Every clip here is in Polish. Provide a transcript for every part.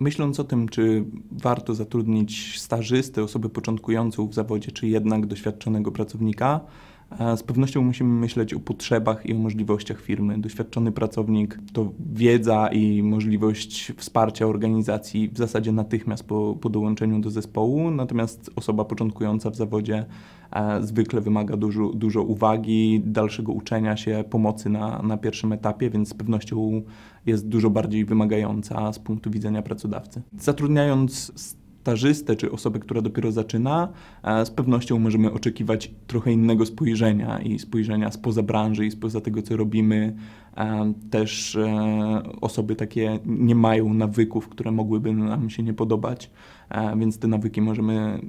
Myśląc o tym, czy warto zatrudnić stażystę, osobę początkującą w zawodzie, czy jednak doświadczonego pracownika, z pewnością musimy myśleć o potrzebach i o możliwościach firmy. Doświadczony pracownik to wiedza i możliwość wsparcia organizacji w zasadzie natychmiast po, po dołączeniu do zespołu, natomiast osoba początkująca w zawodzie e, zwykle wymaga dużo, dużo uwagi, dalszego uczenia się, pomocy na, na pierwszym etapie, więc z pewnością jest dużo bardziej wymagająca z punktu widzenia pracodawcy. Zatrudniając stażystę czy osobę, która dopiero zaczyna, e, z pewnością możemy oczekiwać trochę innego spojrzenia i spojrzenia spoza branży i spoza tego, co robimy. E, też e, osoby takie nie mają nawyków, które mogłyby nam się nie podobać, więc te nawyki możemy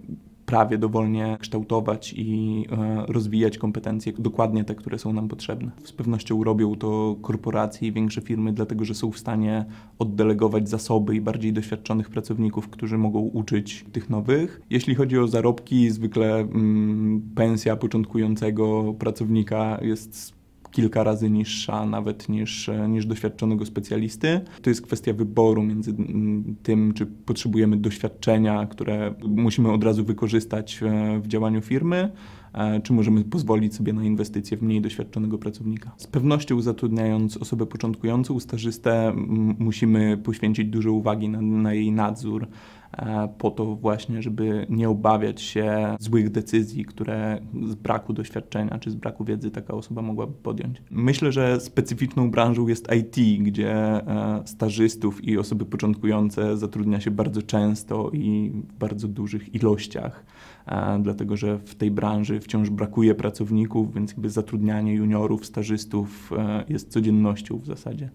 prawie dowolnie kształtować i e, rozwijać kompetencje, dokładnie te, które są nam potrzebne. Z pewnością robią to korporacje i większe firmy, dlatego że są w stanie oddelegować zasoby i bardziej doświadczonych pracowników, którzy mogą uczyć tych nowych. Jeśli chodzi o zarobki, zwykle mm, pensja początkującego pracownika jest kilka razy niższa nawet niż, niż doświadczonego specjalisty. To jest kwestia wyboru między mm, tym, czy potrzebujemy doświadczenia, które musimy od razu wykorzystać e, w działaniu firmy, e, czy możemy pozwolić sobie na inwestycje w mniej doświadczonego pracownika. Z pewnością zatrudniając osobę początkującą, stażystę, musimy poświęcić dużo uwagi na, na jej nadzór, E, po to właśnie, żeby nie obawiać się złych decyzji, które z braku doświadczenia czy z braku wiedzy taka osoba mogłaby podjąć. Myślę, że specyficzną branżą jest IT, gdzie e, stażystów i osoby początkujące zatrudnia się bardzo często i w bardzo dużych ilościach, e, dlatego że w tej branży wciąż brakuje pracowników, więc jakby zatrudnianie juniorów, stażystów jest codziennością w zasadzie.